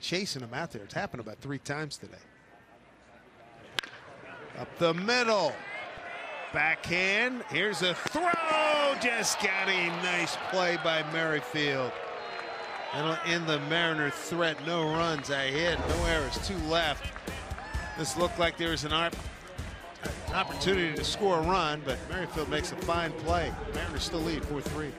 chasing him out there. It's happened about three times today. Up the middle. Backhand. Here's a throw. Just got him. Nice play by Merrifield. That'll end the Mariner threat. No runs, I hit, no errors, two left. This looked like there was an, op an opportunity to score a run, but Merrifield makes a fine play. Mariners still lead 4 3.